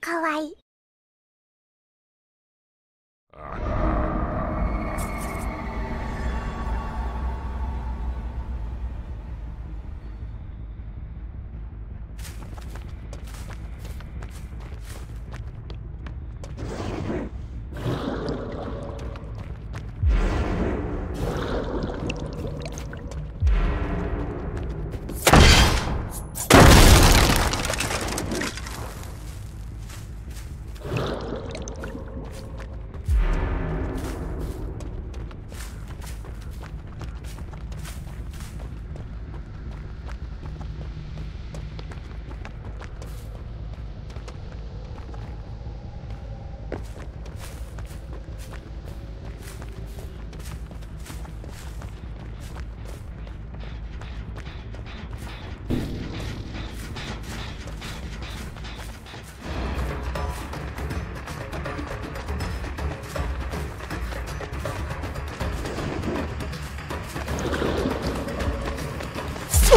かわいい。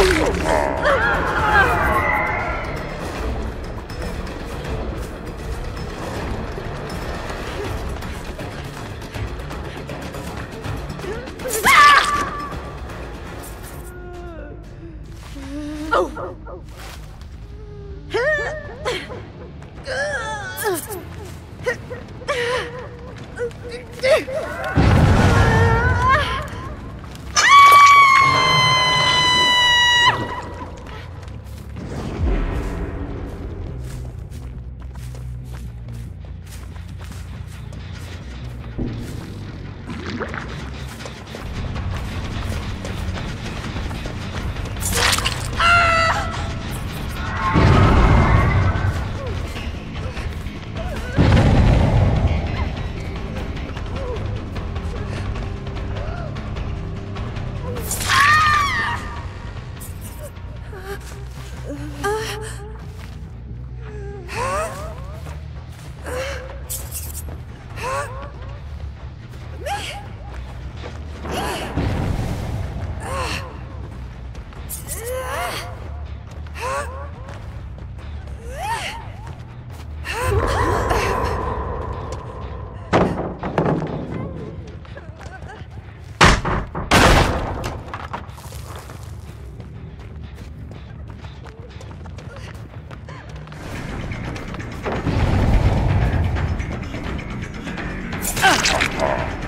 Ah! Oh! Grandpa.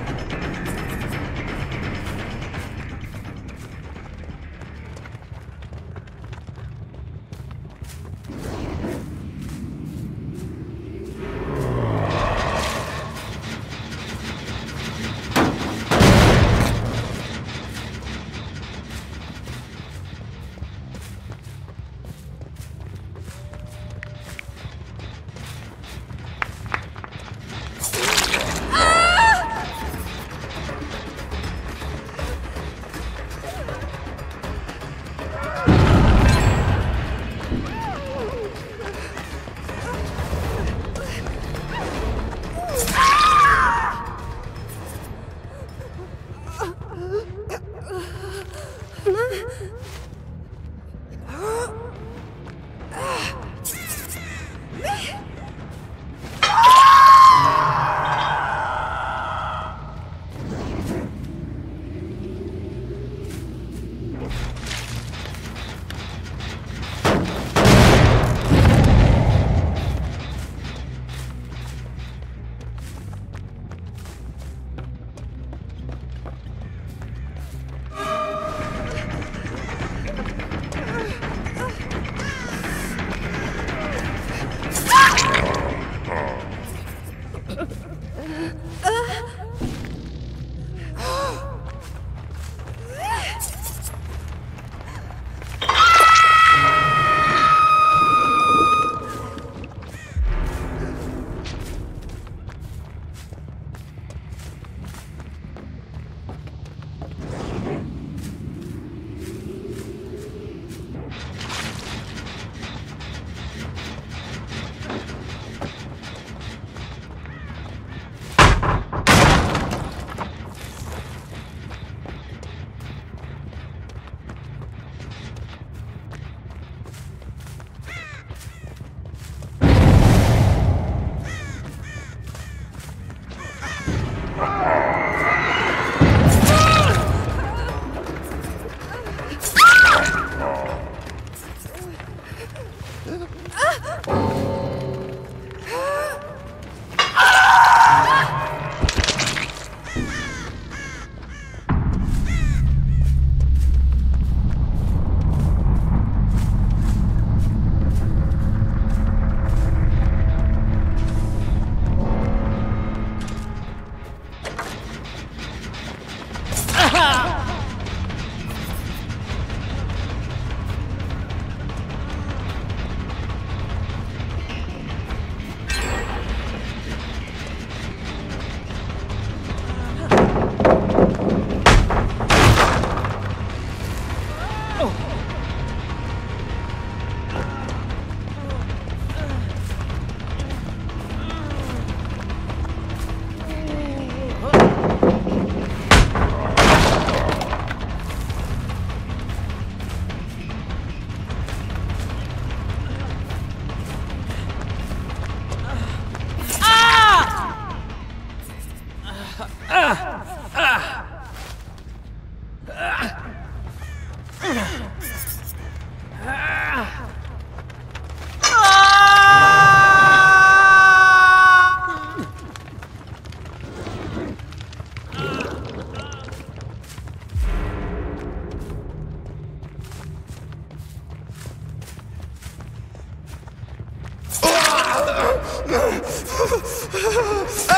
Ah!